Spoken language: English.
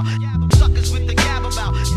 out. Gab suckers with the gab about.